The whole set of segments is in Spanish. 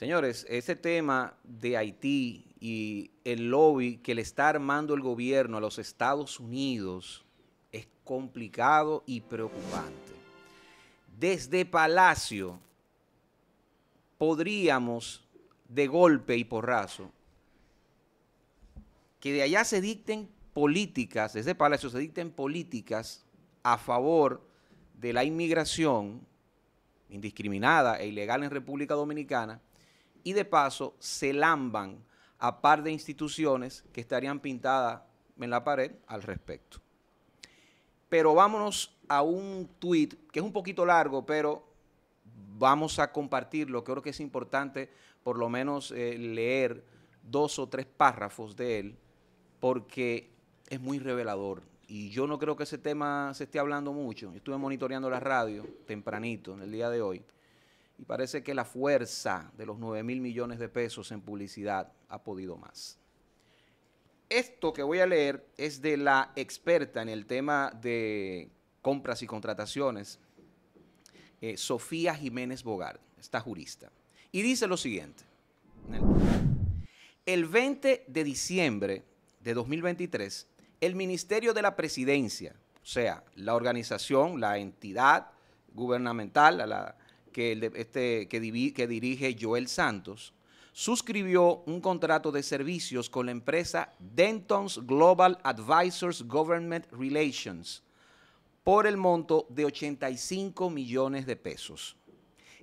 Señores, ese tema de Haití y el lobby que le está armando el gobierno a los Estados Unidos es complicado y preocupante. Desde Palacio podríamos, de golpe y porrazo, que de allá se dicten políticas, desde Palacio se dicten políticas a favor de la inmigración indiscriminada e ilegal en República Dominicana y de paso se lamban a par de instituciones que estarían pintadas en la pared al respecto. Pero vámonos a un tuit que es un poquito largo, pero vamos a compartirlo. Creo que es importante por lo menos eh, leer dos o tres párrafos de él, porque es muy revelador. Y yo no creo que ese tema se esté hablando mucho. Estuve monitoreando la radio tempranito en el día de hoy y parece que la fuerza de los 9 mil millones de pesos en publicidad ha podido más. Esto que voy a leer es de la experta en el tema de compras y contrataciones, eh, Sofía Jiménez Bogart, esta jurista. Y dice lo siguiente. El 20 de diciembre de 2023, el Ministerio de la Presidencia, o sea, la organización, la entidad gubernamental, la, que, este, que, dirige Joel Santos, suscribió un contrato de servicios con la empresa Denton's Global Advisors Government Relations por el monto de 85 millones de pesos.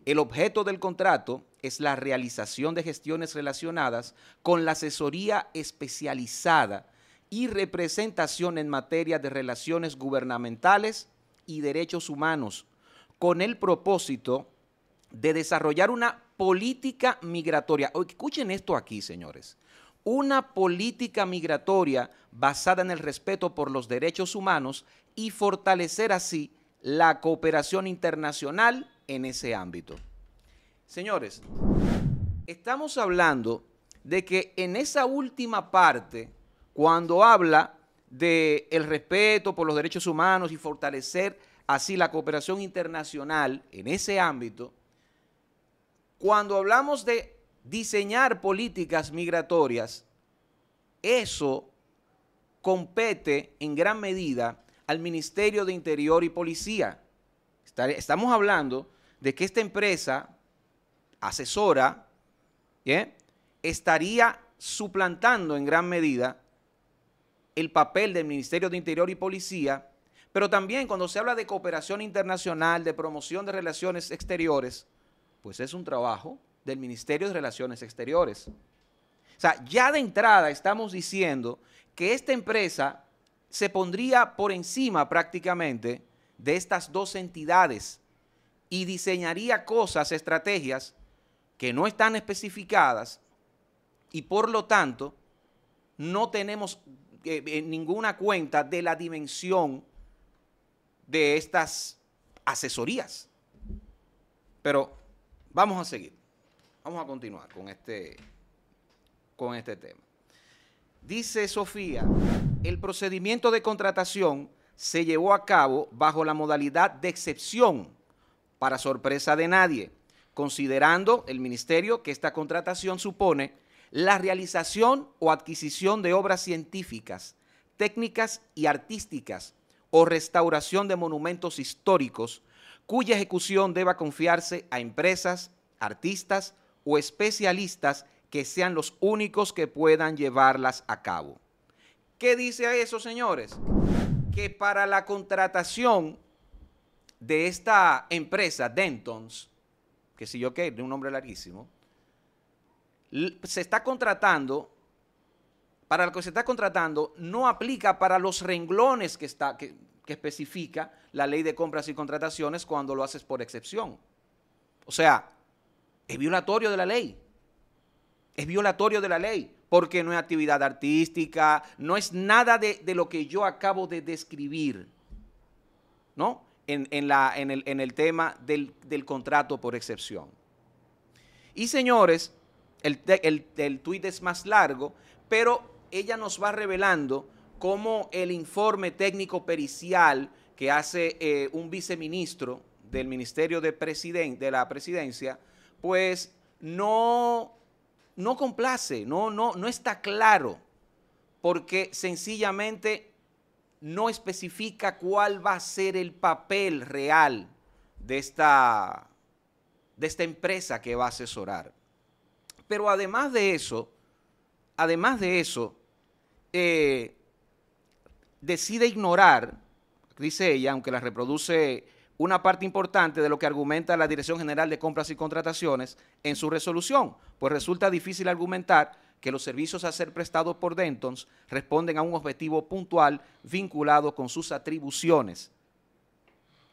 El objeto del contrato es la realización de gestiones relacionadas con la asesoría especializada y representación en materia de relaciones gubernamentales y derechos humanos, con el propósito de desarrollar una política migratoria. escuchen esto aquí, señores. Una política migratoria basada en el respeto por los derechos humanos y fortalecer así la cooperación internacional en ese ámbito. Señores, estamos hablando de que en esa última parte, cuando habla del el respeto por los derechos humanos y fortalecer así la cooperación internacional en ese ámbito, cuando hablamos de diseñar políticas migratorias, eso compete en gran medida al Ministerio de Interior y Policía. Estamos hablando de que esta empresa asesora estaría suplantando en gran medida el papel del Ministerio de Interior y Policía, pero también cuando se habla de cooperación internacional, de promoción de relaciones exteriores, pues es un trabajo del Ministerio de Relaciones Exteriores. O sea, ya de entrada estamos diciendo que esta empresa se pondría por encima prácticamente de estas dos entidades y diseñaría cosas, estrategias que no están especificadas y por lo tanto no tenemos eh, ninguna cuenta de la dimensión de estas asesorías. Pero Vamos a seguir. Vamos a continuar con este, con este tema. Dice Sofía, el procedimiento de contratación se llevó a cabo bajo la modalidad de excepción, para sorpresa de nadie, considerando el ministerio que esta contratación supone la realización o adquisición de obras científicas, técnicas y artísticas o restauración de monumentos históricos cuya ejecución deba confiarse a empresas, artistas o especialistas que sean los únicos que puedan llevarlas a cabo. ¿Qué dice eso, señores? Que para la contratación de esta empresa, Dentons, que si yo qué, de un nombre larguísimo, se está contratando, para lo que se está contratando, no aplica para los renglones que, está, que, que especifica la ley de compras y contrataciones cuando lo haces por excepción. O sea, es violatorio de la ley. Es violatorio de la ley porque no es actividad artística, no es nada de, lo que yo acabo de describir, ¿no? En, el, tema del, contrato por excepción. Y señores, el, el, el tuit es más largo, pero ella nos va revelando cómo el informe técnico pericial que hace eh, un viceministro del Ministerio de, de la Presidencia, pues no, no complace, no, no, no está claro, porque sencillamente no especifica cuál va a ser el papel real de esta, de esta empresa que va a asesorar. Pero además de eso, además de eso, eh, decide ignorar, dice ella, aunque la reproduce una parte importante de lo que argumenta la Dirección General de Compras y Contrataciones en su resolución, pues resulta difícil argumentar que los servicios a ser prestados por Dentons responden a un objetivo puntual vinculado con sus atribuciones.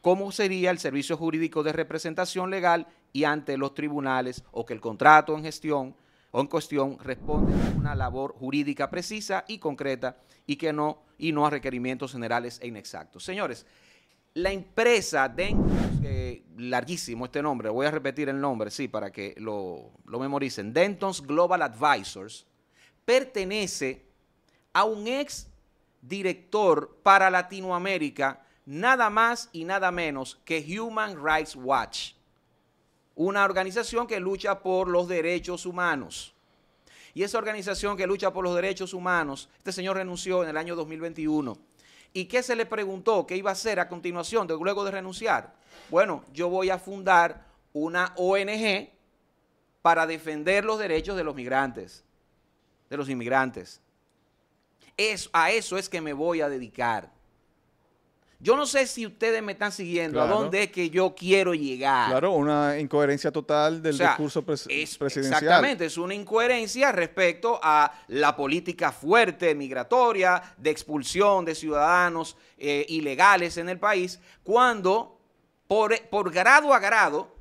¿Cómo sería el servicio jurídico de representación legal y ante los tribunales o que el contrato en gestión en cuestión responde a una labor jurídica precisa y concreta y que no y no a requerimientos generales e inexactos. Señores, la empresa Dentons, larguísimo este nombre, voy a repetir el nombre, sí, para que lo, lo memoricen, Dentons Global Advisors, pertenece a un ex director para Latinoamérica, nada más y nada menos que Human Rights Watch, una organización que lucha por los derechos humanos. Y esa organización que lucha por los derechos humanos, este señor renunció en el año 2021 ¿Y qué se le preguntó? ¿Qué iba a hacer a continuación, luego de renunciar? Bueno, yo voy a fundar una ONG para defender los derechos de los migrantes, de los inmigrantes. Es, a eso es que me voy a dedicar. Yo no sé si ustedes me están siguiendo a dónde es que yo quiero llegar. Claro, una incoherencia total del discurso presidencial. Exactamente, es una incoherencia respecto a la política fuerte migratoria de expulsión de ciudadanos eh, ilegales en el país, cuando por, por grado a grado,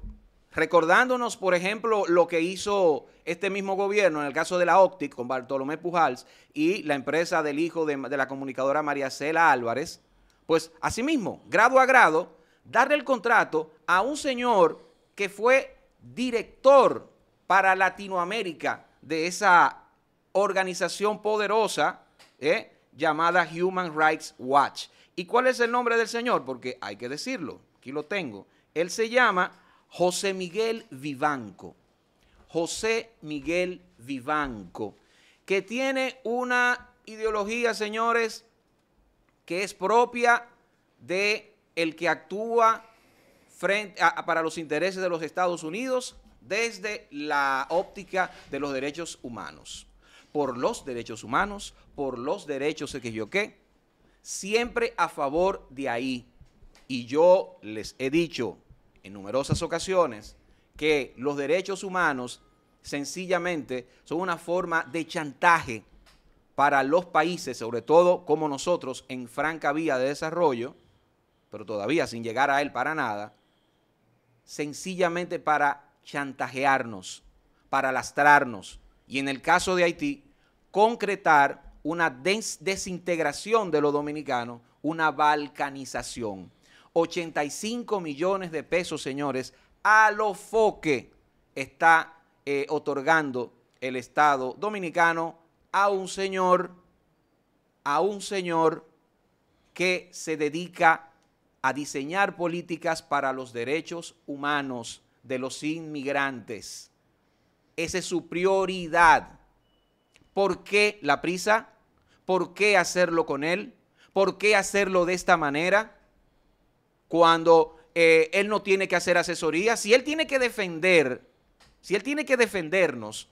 recordándonos, por ejemplo, lo que hizo este mismo gobierno en el caso de la Optic con Bartolomé Pujals y la empresa del hijo de, de la comunicadora María Cela Álvarez, pues asimismo, grado a grado, darle el contrato a un señor que fue director para Latinoamérica de esa organización poderosa eh, llamada Human Rights Watch. ¿Y cuál es el nombre del señor? Porque hay que decirlo, aquí lo tengo. Él se llama José Miguel Vivanco. José Miguel Vivanco, que tiene una ideología, señores, que es propia de el que actúa frente para los intereses de los Estados Unidos desde la óptica de los derechos humanos. Por los derechos humanos, por los derechos que yo qué, siempre a favor de ahí. Y yo les he dicho en numerosas ocasiones que los derechos humanos sencillamente son una forma de chantaje para los países, sobre todo como nosotros, en franca vía de desarrollo, pero todavía sin llegar a él para nada, sencillamente para chantajearnos, para lastrarnos y en el caso de Haití, concretar una desintegración de lo dominicano, una balcanización. 85 millones de pesos, señores, a lo foque está eh, otorgando el Estado dominicano a un señor, a un señor que se dedica a diseñar políticas para los derechos humanos de los inmigrantes. Esa es su prioridad. ¿Por qué la prisa? ¿Por qué hacerlo con él? ¿Por qué hacerlo de esta manera? Cuando eh, él no tiene que hacer asesoría, si él tiene que defender, si él tiene que defendernos,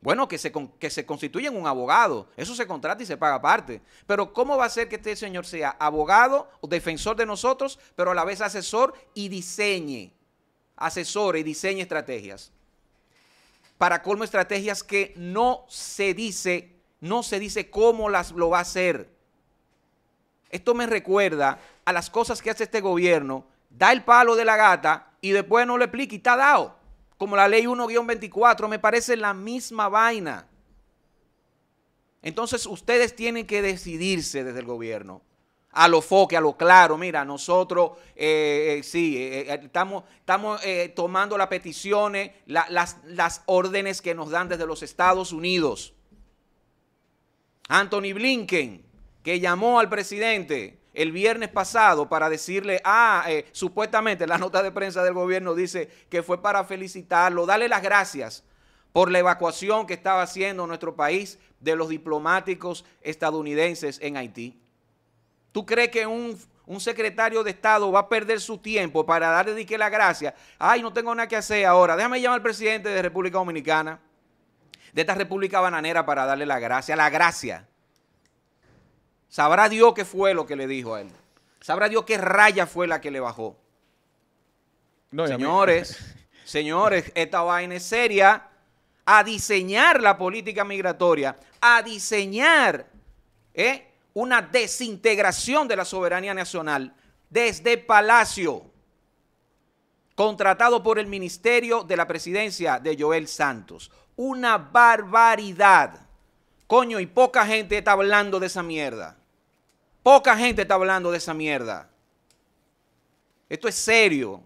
bueno, que se, que se constituya en un abogado. Eso se contrata y se paga aparte. Pero ¿cómo va a ser que este señor sea abogado o defensor de nosotros, pero a la vez asesor y diseñe, asesore y diseñe estrategias? Para colmo estrategias que no se dice, no se dice cómo las lo va a hacer. Esto me recuerda a las cosas que hace este gobierno, da el palo de la gata y después no le explica y está dado como la ley 1-24, me parece la misma vaina. Entonces ustedes tienen que decidirse desde el gobierno. A lo foque, a lo claro. Mira, nosotros eh, eh, sí, eh, estamos, estamos tomando las peticiones, las, las órdenes que nos dan desde los Estados Unidos. Anthony Blinken, que llamó al presidente, el viernes pasado para decirle, ah, eh, supuestamente la nota de prensa del gobierno dice que fue para felicitarlo, darle las gracias por la evacuación que estaba haciendo nuestro país de los diplomáticos estadounidenses en Haití. ¿Tú crees que un, secretario de Estado va a perder su tiempo para darle la gracia? Ay, no tengo nada que hacer ahora. Déjame llamar al presidente de República Dominicana, de esta República Bananera, para darle la gracia. La gracia. Sabrá Dios qué fue lo que le dijo a él. Sabrá Dios qué raya fue la que le bajó. señores, señores, esta vaina es seria. A diseñar la política migratoria, a diseñar ¿eh? una desintegración de la soberanía nacional desde Palacio, contratado por el Ministerio de la Presidencia de Joel Santos. Una barbaridad. Coño, y poca gente está hablando de esa mierda. Poca gente está hablando de esa mierda. Esto es serio.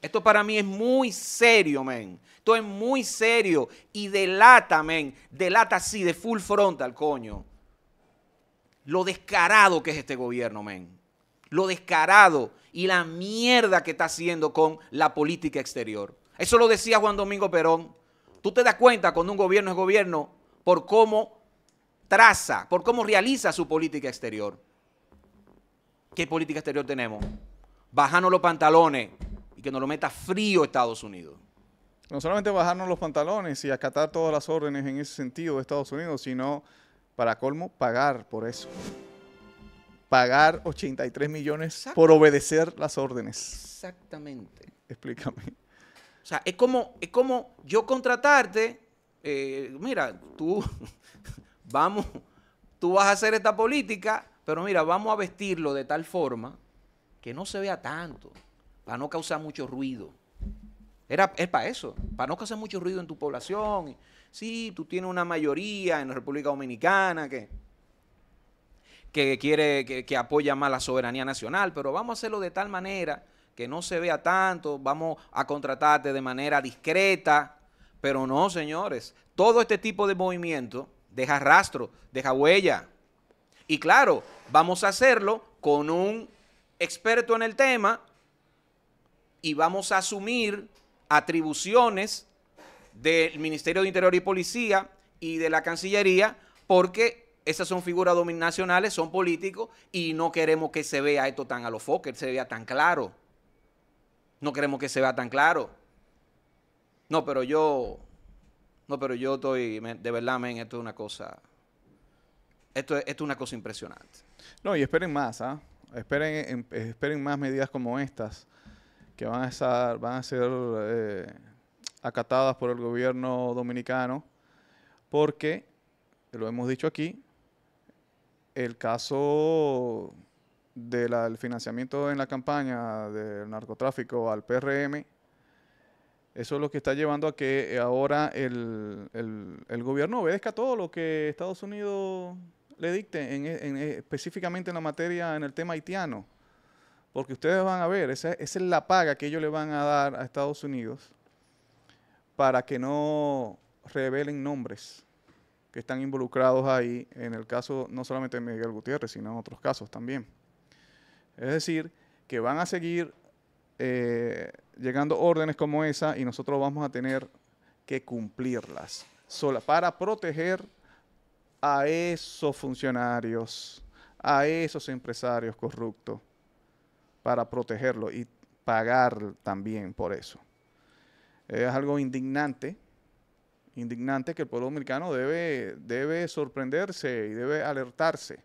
Esto para mí es muy serio, men. Esto es muy serio y delata, men. Delata así de full frontal, coño lo descarado que es este gobierno, men. Lo descarado y la mierda que está haciendo con la política exterior. Eso lo decía Juan Domingo Perón. Tú te das cuenta cuando un gobierno es gobierno por cómo traza, por cómo realiza su política exterior. ¿Qué política exterior tenemos? Bajarnos los pantalones y que nos lo meta frío Estados Unidos. No solamente bajarnos los pantalones y acatar todas las órdenes en ese sentido de Estados Unidos, sino para colmo, pagar por eso. Pagar 83 millones por obedecer las órdenes. Exactamente. Explícame. O sea, es como, es como yo contratarte, eh, mira, tú, vamos, tú vas a hacer esta política, pero mira, vamos a vestirlo de tal forma que no se vea tanto, para no causar mucho ruido. Era, es para eso, para no causar mucho ruido en tu población sí, tú tienes una mayoría en la República Dominicana que, que quiere, que, apoya más la soberanía nacional, pero vamos a hacerlo de tal manera que no se vea tanto, vamos a contratarte de manera discreta, pero no, señores, todo este tipo de movimiento deja rastro, deja huella. Y claro, vamos a hacerlo con un experto en el tema y vamos a asumir atribuciones del Ministerio de Interior y Policía y de la Cancillería, porque esas son figuras dominacionales, son políticos, y no queremos que se vea esto tan a lo foque, se vea tan claro. No queremos que se vea tan claro. No, pero yo, no, pero yo estoy, de verdad, men, esto es una cosa, esto, esto es una cosa impresionante. No, y esperen más, ¿ah? Esperen, esperen más medidas como estas, que van a, estar, van a ser... Eh, acatadas por el gobierno dominicano, porque, lo hemos dicho aquí, el caso del financiamiento en la campaña del narcotráfico al PRM, eso es lo que está llevando a que ahora el, gobierno obedezca todo lo que Estados Unidos le dicte, en, específicamente en la materia, en el tema haitiano. Porque ustedes van a ver, esa, esa es la paga que ellos le van a dar a Estados Unidos para que no revelen nombres que están involucrados ahí, en el caso no solamente de Miguel Gutiérrez, sino en otros casos también. Es decir, que van a seguir eh, llegando órdenes como esa y nosotros vamos a tener que cumplirlas sola para proteger a esos funcionarios, a esos empresarios corruptos, para protegerlo y pagar también por eso. Es algo indignante, indignante que el pueblo dominicano debe, debe sorprenderse y debe alertarse.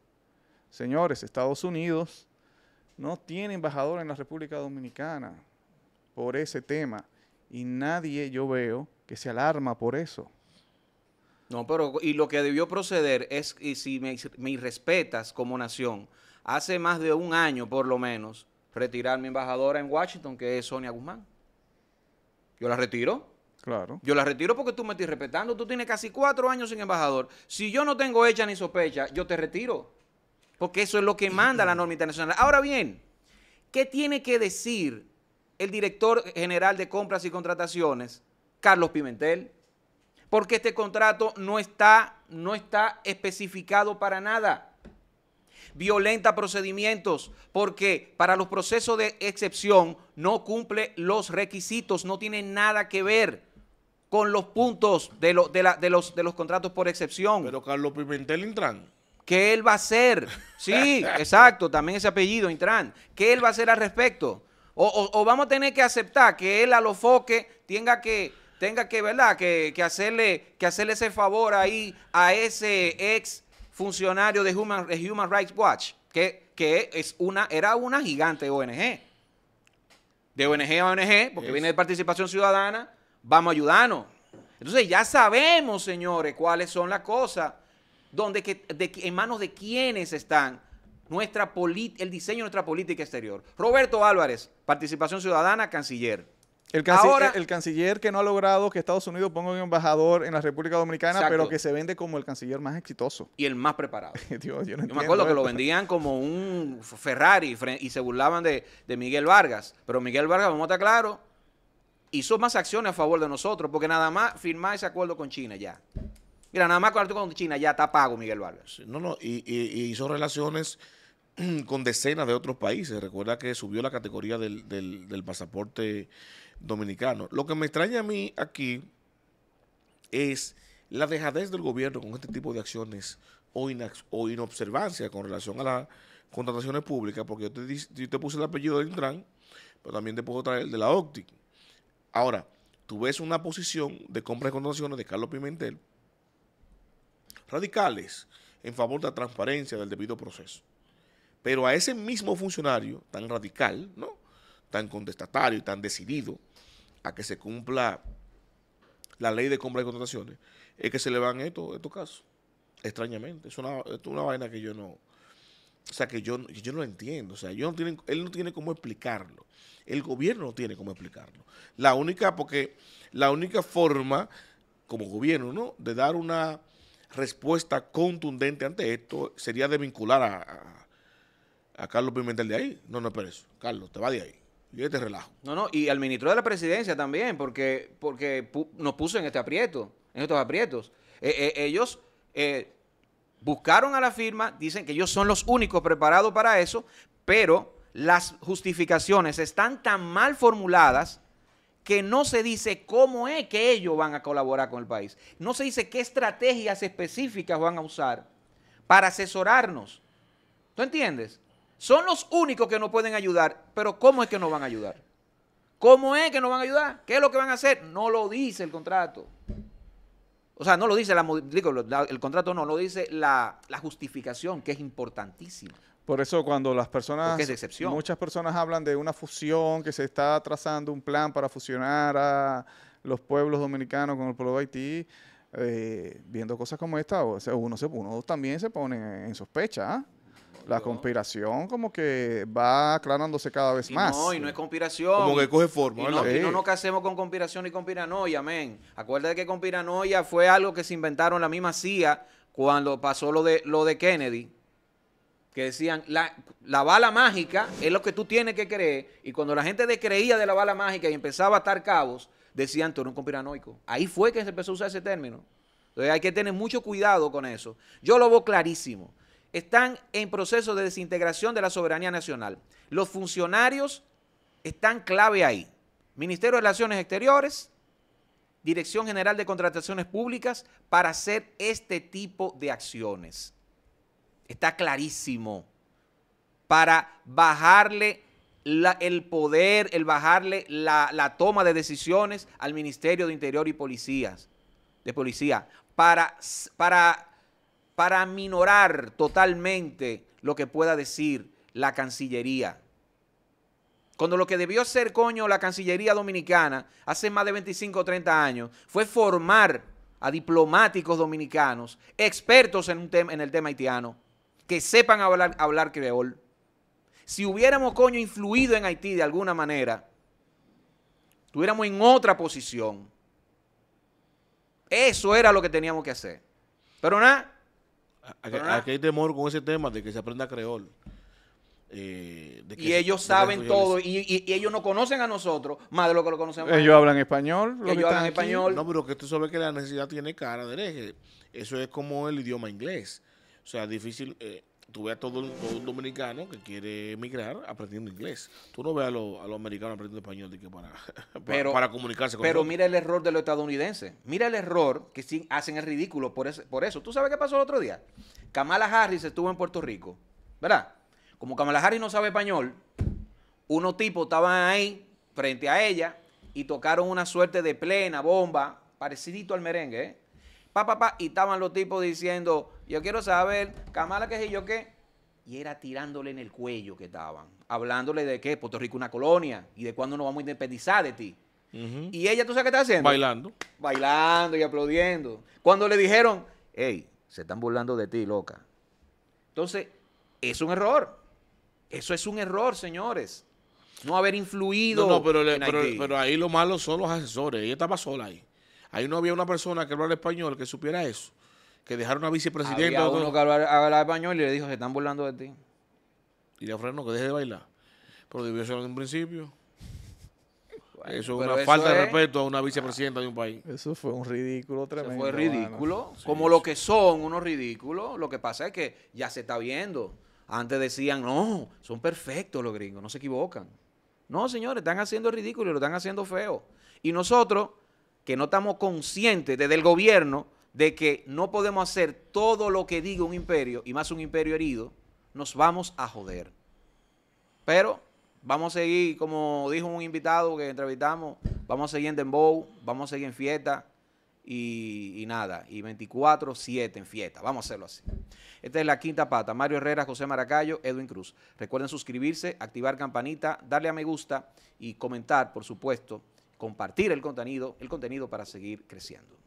Señores, Estados Unidos no tiene embajador en la República Dominicana por ese tema y nadie yo veo que se alarma por eso. No, pero y lo que debió proceder es, y si me, me respetas como nación, hace más de un año por lo menos, retirar mi embajadora en Washington, que es Sonia Guzmán. Yo la retiro. Claro. Yo la retiro porque tú me estás respetando. Tú tienes casi cuatro años sin embajador. Si yo no tengo hecha ni sospecha, yo te retiro. Porque eso es lo que manda la norma internacional. Ahora bien, ¿qué tiene que decir el director general de compras y contrataciones, Carlos Pimentel? Porque este contrato no está, no está especificado para nada. violenta procedimientos, porque para los procesos de excepción no cumple los requisitos, no tiene nada que ver con los puntos de, de, de, los, de los contratos por excepción. Pero Carlos Pimentel Intran. ¿Qué él va a hacer? Sí, exacto, también ese apellido, Intran. ¿Qué él va a hacer al respecto? O, vamos a tener que aceptar que él a lo foque tenga que, tenga que, ¿verdad? Que, hacerle, que hacerle ese favor ahí a ese ex funcionario de Human, Human Rights Watch, que, que, es una, era una gigante ONG. De ONG a ONG, porque viene de participación ciudadana, vamos a ayudarnos. Entonces ya sabemos, señores, cuáles son las cosas, donde que, en manos de quiénes están nuestra el diseño de nuestra política exterior. Roberto Álvarez, participación ciudadana, canciller. El canciller, el canciller que no ha logrado que Estados Unidos ponga un embajador en la República Dominicana, pero que se vende como el canciller más exitoso. Y el más preparado. yo, me acuerdo que lo vendían como un Ferrari y se burlaban de, de Miguel Vargas. Pero Miguel Vargas, vamos a estar claro, hizo más acciones a favor de nosotros, porque nada más firmar ese acuerdo con China ya. Mira, nada más con el acuerdo con China ya está pago Miguel Vargas. no, no, y, y hizo relaciones con decenas de otros países. Recuerda que subió la categoría del, pasaporte dominicano. Lo que me extraña a mí aquí es la dejadez del gobierno con este tipo de acciones o, inobservancia con relación a las contrataciones públicas, porque yo te, puse el apellido del Intran, pero también te puedo traer el de la OCTIC. Ahora, tú ves una posición de compra y contrataciones de Carlos Pimentel radicales en favor de la transparencia del debido proceso. Pero a ese mismo funcionario tan radical, ¿no? tan contestatario y tan decidido a que se cumpla la ley de compra y contrataciones, es que se le van estos, estos casos. Extrañamente. Es una, es una vaina que yo no. O sea, que yo, yo no entiendo. O sea, yo no él no tiene cómo explicarlo. El gobierno no tiene cómo explicarlo. La única, porque la única forma, como gobierno, ¿no? De dar una respuesta contundente ante esto sería de vincular a a Carlos Pimentel de ahí. No, no, pero eso. Carlos, te va de ahí. Y este relajo. No, no, y al ministro de la presidencia también, porque, porque nos puso en este aprieto, en estos aprietos. Eh, eh, ellos eh, buscaron a la firma, dicen que ellos son los únicos preparados para eso, pero las justificaciones están tan mal formuladas que no se dice cómo es que ellos van a colaborar con el país. No se dice qué estrategias específicas van a usar para asesorarnos. ¿Tú entiendes? Son los únicos que nos pueden ayudar, pero ¿cómo es que nos van a ayudar? ¿Cómo es que nos van a ayudar? ¿Qué es lo que van a hacer? No lo dice el contrato. O sea, no lo dice la, el contrato, no, lo dice la, justificación, que es importantísima. Por eso cuando las personas, muchas personas hablan de una fusión, que se está trazando un plan para fusionar a los pueblos dominicanos con el pueblo de Haití, eh, viendo cosas como esta, o sea, uno, se, uno también se pone en sospecha. ¿ah? La conspiración como que va aclarándose cada vez más. No, y no es conspiración. Como que coge forma. Y no, y no nos casemos con conspiración y conspiranoia, amén. Acuérdate que conspiranoia fue algo que se inventaron la misma CIA cuando pasó lo de, lo de Kennedy. Que decían, la, la bala mágica es lo que tú tienes que creer. Y cuando la gente descreía de la bala mágica y empezaba a atar cabos, decían, tú eres un conspiranoico. Ahí fue que se empezó a usar ese término. Entonces hay que tener mucho cuidado con eso. Yo lo veo clarísimo están en proceso de desintegración de la soberanía nacional. Los funcionarios están clave ahí. Ministerio de Relaciones Exteriores, Dirección General de Contrataciones Públicas, para hacer este tipo de acciones. Está clarísimo. Para bajarle el poder, el bajarle la, la, toma de decisiones al Ministerio de Interior y Policías, de Policía, para, para para minorar totalmente lo que pueda decir la Cancillería. Cuando lo que debió hacer, coño, la Cancillería Dominicana hace más de 25 o 30 años fue formar a diplomáticos dominicanos, expertos en, un en el tema haitiano, que sepan hablar, hablar creol. Si hubiéramos, coño, influido en Haití de alguna manera, estuviéramos en otra posición. Eso era lo que teníamos que hacer. Pero nada, Aquí hay temor con ese tema de que se aprenda creol. Eh, y ellos saben todo y, ellos no conocen a nosotros más de lo que lo conocemos. Ellos hablan español. Ellos hablan español. No, pero que tú sabes que la necesidad tiene cara de hereje. Eso es como el idioma inglés. O sea, difícil. Eh, tú ves a todo, todo el dominicano que quiere emigrar aprendiendo inglés. Tú no ves a, los- a los americanos aprendiendo español de que para, para, Pero- para comunicarse con Pero nosotros. mira el error de los estadounidenses. Mira el error que sí hacen el ridículo por, ese- por eso. ¿Tú sabes qué pasó el otro día? Kamala Harris estuvo en Puerto Rico, ¿verdad? Como Kamala Harris no sabe español, unos tipos estaban ahí frente a ella y tocaron una suerte de plena bomba, parecidito al merengue, ¿eh? Pa, pa, pa, y estaban los tipos diciendo, yo quiero saber, Kamala, qué sé yo qué. Y era tirándole en el cuello que estaban, hablándole de que Puerto Rico es una colonia y de cuándo nos vamos a independizar de ti. Y ella, ¿tú sabes qué está haciendo? Bailando. Bailando y aplaudiendo. Cuando le dijeron, hey, se están burlando de ti, loca. Entonces, es un error. Eso es un error, señores. No haber influido No, no, pero, le- pero ahí lo malo son los asesores. Ella estaba sola ahí. Ahí no había una persona que hablara español que supiera eso. Que dejara una vicepresidenta Había otro- uno que hablaba, hablaba español y le dijo, se están burlando de ti. y le frenó que deje de bailar. Pero debió ser en un principio. Bueno, eso es una falta de es- respeto a una vicepresidenta de un país. Eso fue un ridículo Eso tremendo. fue mano. ridículo. Como lo que son unos ridículos. Lo que pasa es que ya se está viendo. Antes decían, no, son perfectos los gringos, no se equivocan. No, señores, están haciendo ridículo y lo están haciendo feo. Y nosotros, que no estamos conscientes desde el gobierno de que no podemos hacer todo lo que diga un imperio, y más un imperio herido, nos vamos a joder. Pero vamos a seguir, como dijo un invitado que entrevistamos, vamos a seguir en Dembow, vamos a seguir en fiesta y, nada, y 24-7 en fiesta. Vamos a hacerlo así. Esta es la quinta pata. Mario Herrera, José Maracayo, Edwin Cruz. Recuerden suscribirse, activar campanita, darle a me gusta y comentar, por supuesto, compartir el contenido, el contenido para seguir creciendo.